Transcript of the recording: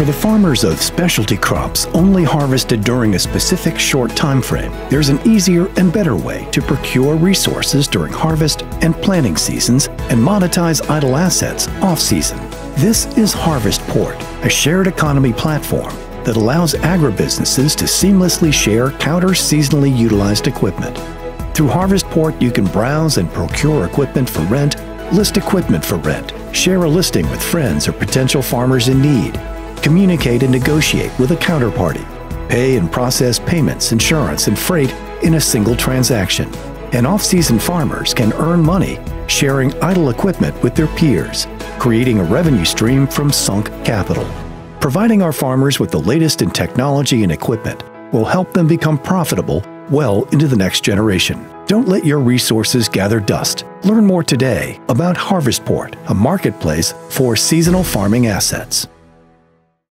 For the farmers of specialty crops only harvested during a specific short time frame, there's an easier and better way to procure resources during harvest and planting seasons and monetize idle assets off-season. This is HarvestPort, a shared economy platform that allows agribusinesses to seamlessly share counter-seasonally utilized equipment. Through HarvestPort, you can browse and procure equipment for rent, list equipment for rent, share a listing with friends or potential farmers in need, communicate and negotiate with a counterparty, pay and process payments, insurance, and freight in a single transaction. And off-season farmers can earn money sharing idle equipment with their peers, creating a revenue stream from sunk capital. Providing our farmers with the latest in technology and equipment will help them become profitable well into the next generation. Don't let your resources gather dust. Learn more today about HarvestPort, a marketplace for seasonal farming assets.